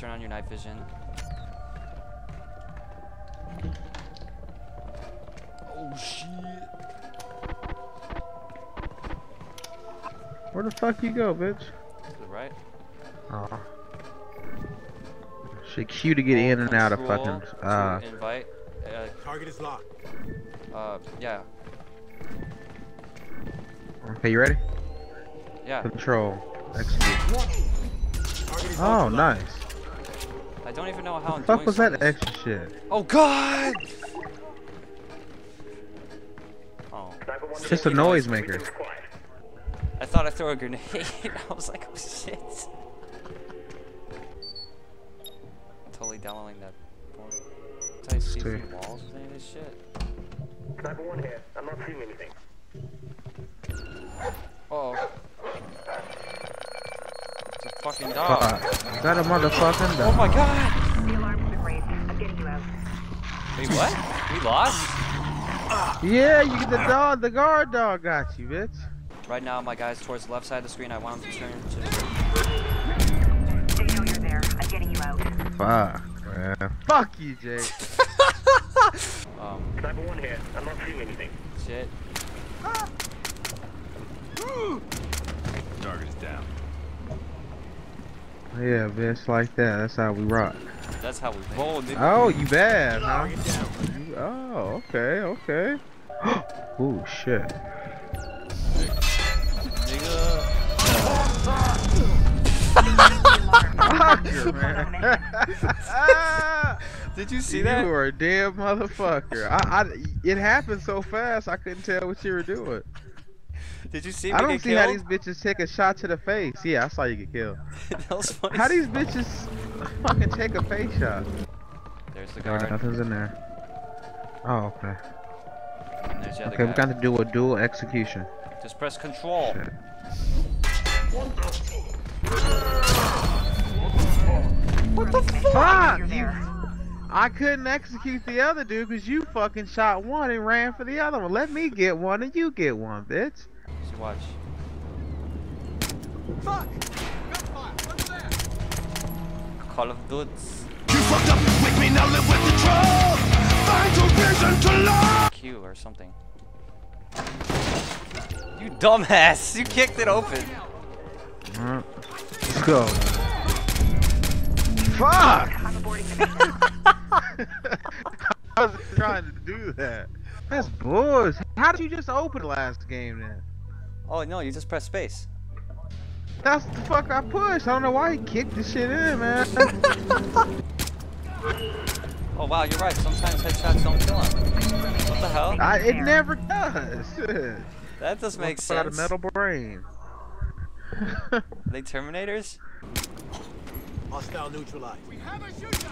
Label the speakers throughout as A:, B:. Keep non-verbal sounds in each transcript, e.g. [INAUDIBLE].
A: have to turn on your night vision. Oh shit.
B: Where the fuck you go, bitch?
A: To the right.
B: Oh. Shit, Q to get in and out of fucking. Uh,
A: invite. Uh,
C: Target is locked.
A: uh, yeah,
B: okay, you ready?
A: yeah.
B: Control. Execute. Oh, nice.
A: I don't even know how I'm
B: fuck
A: doing
B: was that
A: this.
B: extra shit?
A: Oh god! Oh,
B: It's just a noisemaker.
A: I thought I threw a grenade. [LAUGHS] I was like, oh shit. totally demoing that board. Did I see through
B: Stay.
A: walls with any of this shit?
D: Sniper one here. I'm not seeing anything.
A: Fucking dog.
B: Fuck. Is that a motherfucking
A: Oh my god!
E: The alarm's been raised. I'm getting you out.
A: Wait, what? We lost?
B: Yeah, you get the dog. The guard dog got you, bitch.
A: Right now, my guy's towards the left side of the screen. I want him to turn to.
E: They know you're there. I'm getting you out.
B: Fuck, man. Fuck you, Jake. [LAUGHS]
A: Um,
D: Sniper one here. I'm not seeing anything.
A: shit.
C: Target is down.
B: Yeah, bitch, like that. That's how we rock.
A: That's how we roll, nigga.
B: Oh, you bad, huh? You- Oh, okay, okay. [GASPS] oh shit.
A: Nigga.
B: Fuck you, man.
A: Did you see
B: you
A: that?
B: You were a damn motherfucker. I, I, it happened so fast I couldn't tell what you were doing. [LAUGHS]
A: Did you see me
B: I don't
A: get
B: see how these bitches take a shot to the face. Yeah, I saw you get killed. [LAUGHS]
A: that was funny.
B: How these bitches fucking take a face shot?
A: There's the
B: Alright,
A: guard.
B: nothing's in there. Oh, okay.
A: And there's the other
B: Okay, we
A: guy.
B: got to do a dual execution.
A: Just press control.
B: Shit.
E: What the
B: Fuck!
E: You're
B: You,
E: there.
B: I couldn't execute the other dude because you fucking shot one and ran for the other one. Let me get one and you get one, bitch.
A: Just watch.
C: Fuck! Gunfire! What's that?
A: Call of Dudes.
C: You fucked up with me, now live with the truth! Find a reason to lie!
A: Q or something. You dumbass! You kicked it open.
B: Alright, Let's go. Fuck!
E: I'm aborting the.
B: I was trying to do that. That's bullshit. How did you just open last game then?
A: Oh no, you just press space.
B: That's the fuck I pushed. I don't know why he kicked the shit in, man. [LAUGHS] [LAUGHS]
A: Oh wow, you're right. Sometimes headshots don't kill him. What the hell?
B: I, it never does. Shit. [LAUGHS]
A: That does make
B: Got a
A: sense.
B: metal brain.
A: Are they Terminators?
C: Hostile neutralized. We have a shooter!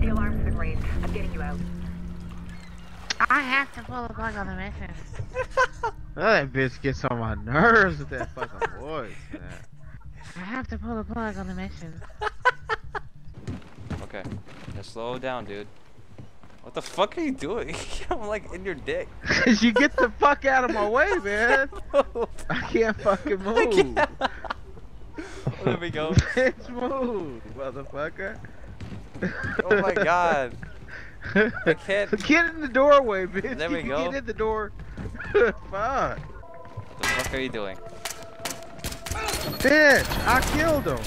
E: The alarm's been raised. I'm getting you out.
F: I have to pull the plug on the mission. [LAUGHS]
B: that bitch gets on my nerves with that fucking [LAUGHS] voice, man.
F: I have to pull the plug on the mission. [LAUGHS]
A: Okay. Yeah, slow down, dude. What the fuck are you doing? I'm like in your dick.
B: Cause you get the fuck out of my way, man. I can't fucking move.
A: Oh, there we go.
B: Bitch, move, motherfucker.
A: Oh my god. I can't.
B: Get in the doorway, bitch.
A: There we go.
B: Get in the door. [LAUGHS] Fuck.
A: What the fuck are you doing?
B: Bitch, I killed him.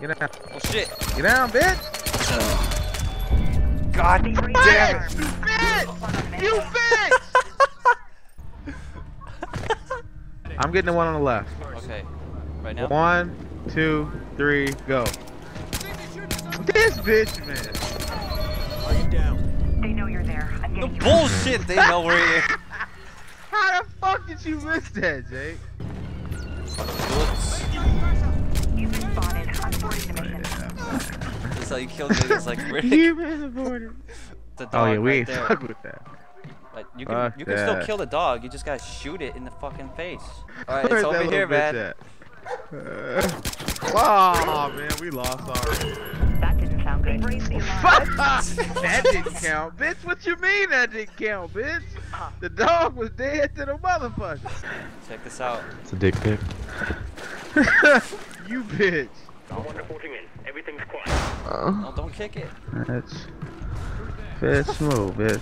B: Get out.
A: Oh shit.
B: Get down, bitch.
A: God
E: They raised
A: damn
E: the
A: it.
E: alarm.
B: Bitch, you bitch. [LAUGHS] I'm getting the one on the left.
A: Okay. Right now?
B: One, two, three, go. This bitch, man.
C: Target down.
E: They know you're there. I'm
A: No
E: getting you
A: bullshit. They know we're here. [LAUGHS]
B: How the fuck did you miss that, Jake?
E: You've been spotted. I'm aborting the mission.
A: That's how you killed niggas like [LAUGHS] Rick.
B: You've been aborted.
A: The dog
B: Oh yeah, we
A: right
B: ain't
A: there.
B: fuck with that.
A: Like, you can
B: Fuck
A: you can still kill the dog. You just gotta shoot it in the fucking face. [LAUGHS] All right,
B: Where's
A: it's over here, man.
B: at? Uh, oh man, we lost already.
E: That
B: that didn't count, bitch. What you mean that didn't count, bitch? The dog was dead to the motherfucker.
A: Check this out.
G: It's a dick pic. [LAUGHS]
B: you bitch.
D: I'm on reporting in. Everything's quiet.
A: Oh, don't kick it.
B: That's Bitch, move, bitch.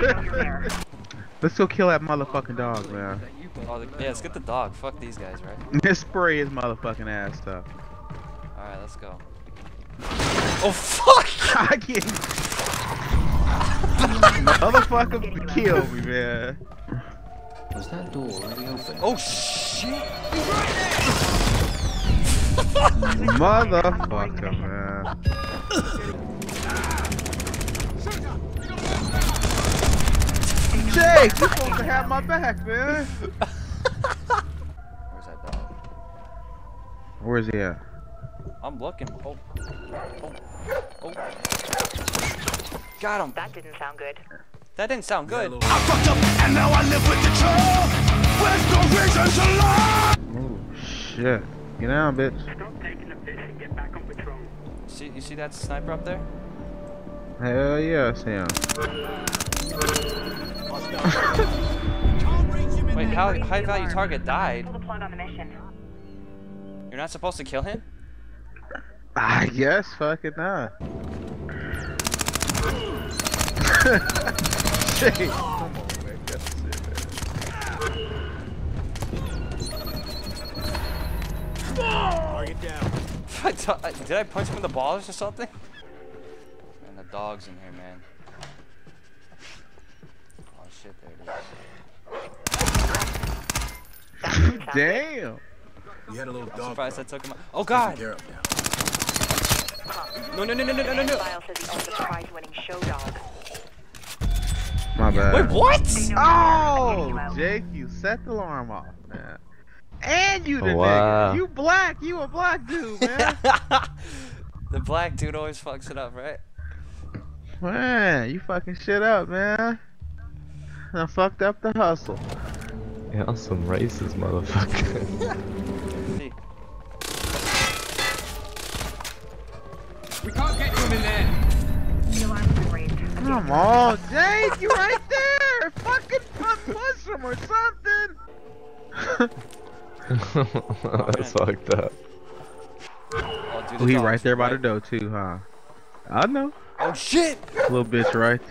E: They know you're there.
B: Let's go kill that motherfucking dog, man.
A: Oh, yeah, let's get the dog. Fuck these guys, right?
B: Let's [LAUGHS] spray his motherfucking ass stuff.
A: Alright, let's go. Oh, fuck! [LAUGHS]
B: I can't. Motherfucker killed me, man.
G: Was that door already open?
A: Oh, shit!
B: Motherfucker, man. Jake, you're supposed to have my back, man. [LAUGHS]
A: Where's that dog?
B: Where's he at?
A: I'm looking. Oh. Oh. Oh. Got him.
E: That didn't sound good.
A: That didn't sound good.
C: I fucked up and now I live with the truth. There's no reason to lie.
B: Oh shit. Get down, bitch.
D: Stop taking the piss and get back on patrol.
A: See, you see that sniper up there?
B: Hell yeah, Sam. [LAUGHS]
A: Wait, how high value target died?
E: Pull the plug on the mission.
A: You're not supposed to kill him?
B: I guess fucking not. Jake, come on, man. That's [LAUGHS] it, man.
A: Did I punch him in the balls or something? And the dog's in here, man. Oh shit, there it is.
B: Damn.
C: You had a little
A: I'm
C: dog.
A: surprised I took him out. Oh god!
C: Care of now.
A: No, no, no, no, no, no, no, no!
E: File says he owns the prize-winning show dog.
B: My bad.
A: Wait, what?
B: Oh. Jake, you set the alarm off, man. And you the oh,
H: Wow.
B: nigga. You black. You a black dude, [LAUGHS] man.
A: the black dude always fucks it up, right?
B: man, you fucking shit up, man. I fucked up the hustle.
H: Yeah, some racist motherfucker. [LAUGHS] [LAUGHS]
A: See.
E: The alarm's been raised.
B: Come on, Jake, you right there. [LAUGHS] Fucking pun push him or something. [LAUGHS]
H: That's fucked up.
A: Oh, dude,
B: Oh, he right there by the door too, huh? I know.
A: Oh shit!
B: Little bitch, right? [LAUGHS]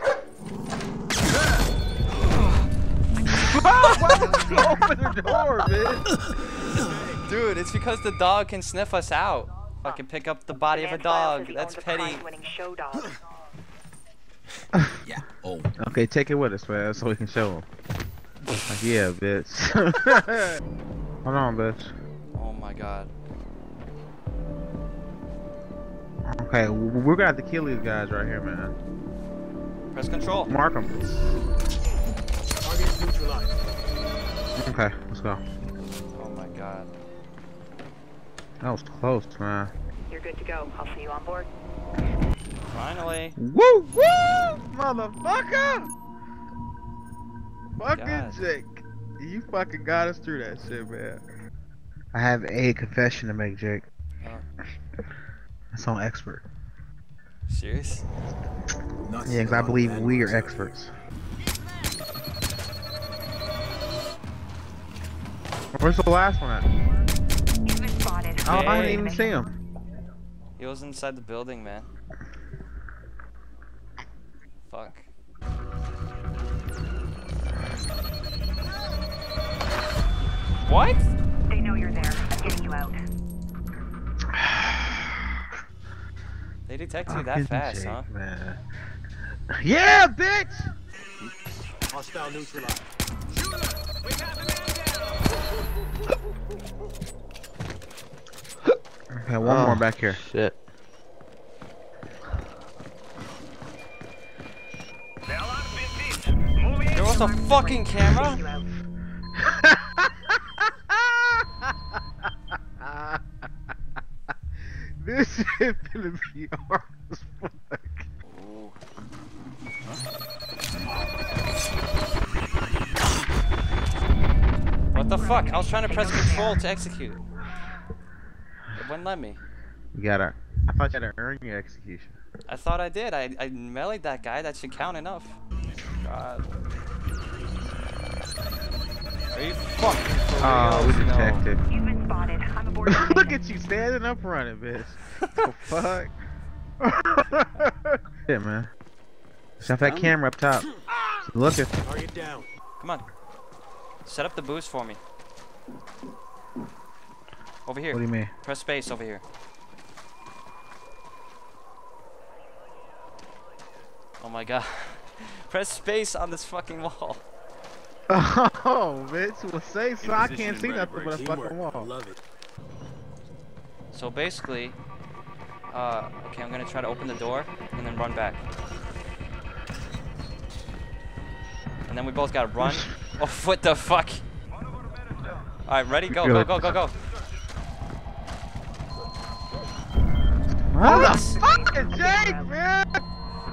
B: Oh, why open the door, bitch?
A: Dude, it's because the dog can sniff us out. Fucking pick up the body of a dog. That's petty.
E: show dog. [LAUGHS]
C: Yeah. Oh.
B: Okay, take it with us, man, so we can show him. Like, yeah, bitch. [LAUGHS] Hold on, bitch.
A: Oh my god.
B: Okay, we're gonna have to kill these guys right here, man.
A: Press control.
B: Mark them. Okay, let's go. That was close, man.
E: You're good to go. I'll see you on board.
A: Finally.
B: Woo woo, motherfucker! Fucking
A: God.
B: Jake, you fucking got us through that shit, man. I have a confession to make, Jake.
A: Oh.
B: It's on expert.
A: Serious?
C: Not
B: Yeah, 'cause I believe we are experts. Where's the last one at?
E: You've been spotted.
B: Oh, I didn't even see him.
A: He was inside the building, man. Fuck. What?
E: They know you're there. I'm getting you out. [SIGHS]
A: They detect you that fast,
B: Jake,
A: huh?
B: Man. Yeah, bitch!
C: Hostile neutralized.
B: Okay, one
H: Oh,
B: more back here.
H: Shit.
A: There was a fucking camera?
E: You [LAUGHS] out.
B: this shit finna be hard as fuck.
A: What the fuck? I was trying to press control to execute. It wouldn't let me.
B: You gotta. I thought you had to earn your execution.
A: I thought I did. I, I meleeed that guy. That should count enough. God. Are you fucking for
B: Oh, we
A: reals? No.
B: detected.
E: You've been spotted. I'm aboard. [LAUGHS]
B: Look at you standing up running, bitch. the [LAUGHS] fuck? [LAUGHS] Shit, man. Shut that camera up top. Ah! Look at.
C: Target down.
A: Come on. Set up the boost for me. Over here.
B: What do you mean?
A: Press space over here. Oh my god. [LAUGHS] Press space on this fucking wall. [LAUGHS]
B: Oh, bitch. Well, say so. I can't see
C: and
B: nothing
C: ready.
B: but a fucking wall.
C: Love it.
A: So basically, uh, okay, I'm gonna try to open the door and then run back. And then we both gotta run. [LAUGHS] oh, what the fuck? Alright, ready? Go, go, go, go, go. Yes.
B: the Jake, man?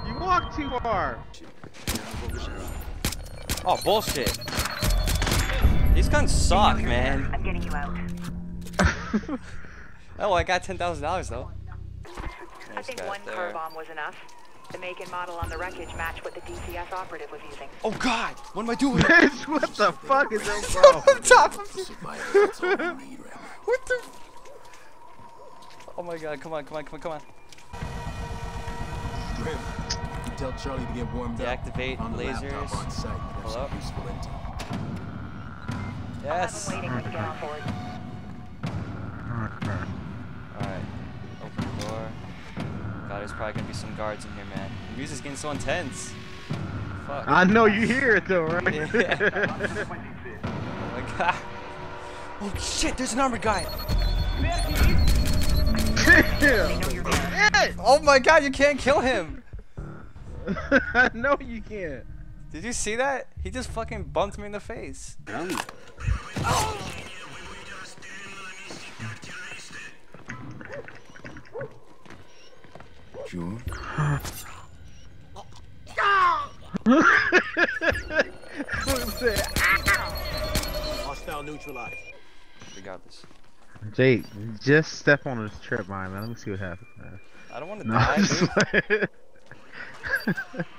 B: You walk too far.
A: Oh, bullshit. These guns suck, man.
E: I'm getting you out. [LAUGHS]
A: Oh, I got ten thousand dollars though.
E: I think
A: that
E: one
A: there.
E: car bomb was enough. The make and model on the wreckage matched what the DCS operative was using.
A: Oh God, what am I doing? [LAUGHS]
B: bitch, what the fuck is your problem?
A: on top of you.
C: My efforts all you need, Ram.
A: What the? f- Oh my God, come on, come on, come on, come on.
C: Grim, tell Charlie to get warmed up.
A: Deactivate
C: On the
A: lasers.
C: on site.
A: Hello?
C: useful intel.
A: Yes.
E: I'm waiting when you get on board.
A: Alright, open the door. God, there's probably gonna be some guards in here, man. The music's getting so intense. Fuck.
B: I know you hear it though, right?
A: Yeah. [LAUGHS] Oh my God. Oh shit, there's an armored guy.
E: They know you're there.
A: Oh my God, you can't kill him. [LAUGHS]
B: I know you can't.
A: Did you see that? He just fucking bumped me in the face.
C: Sure. [LAUGHS] Hostile neutralized.
A: Regardless.
B: Jake, just step on this trip mine, man. Let me see what happens, man.
A: I don't want to
B: No,
A: die,
B: I'm
A: dude.
B: playing. [LAUGHS]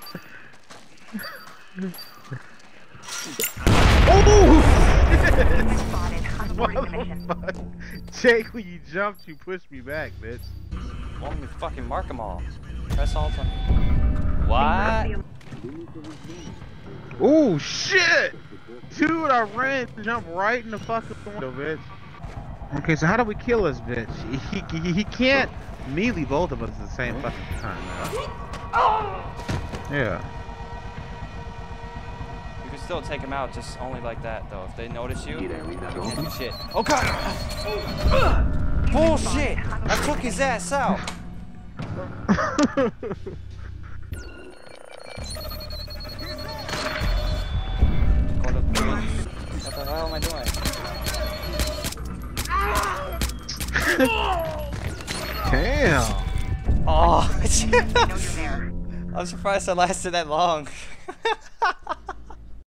E: Spotted. I'm aboard your mission.
B: Motherfucker. Jake, when you jumped, you pushed me back, bitch.
A: Want me to fucking mark them all. Press alt on. What?
B: Oh shit! Dude, I ran, jumped right in the fucking window, bitch. Okay, so how do we kill this bitch? [LAUGHS] He, he, he can't melee both of us at the same fucking time, man. Ah! Yeah.
A: You can still take him out, just only like that, though. If they notice you, you can't do shit. Oh god! Bullshit! I took his ass out. Go to bridge. What the hell am I doing? [LAUGHS]
B: Damn.
A: Oh. [LAUGHS] I'm surprised I lasted that long.